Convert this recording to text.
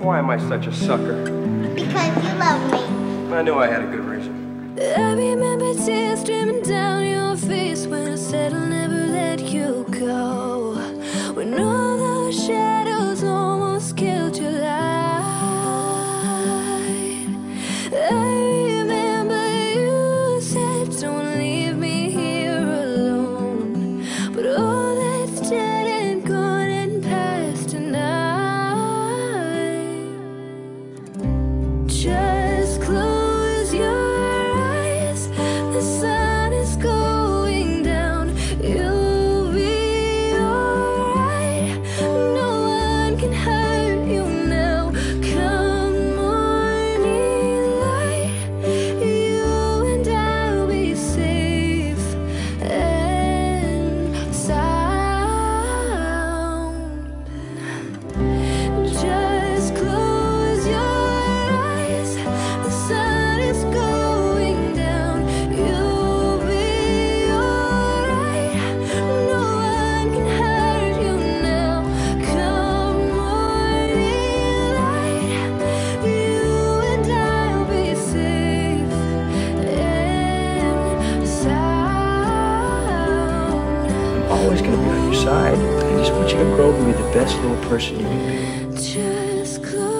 Why am I such a sucker? Because you love me. I knew I had a good reason. I remember tears streaming down your always going to be on your side. I just want you to grow and be the best little person you can be.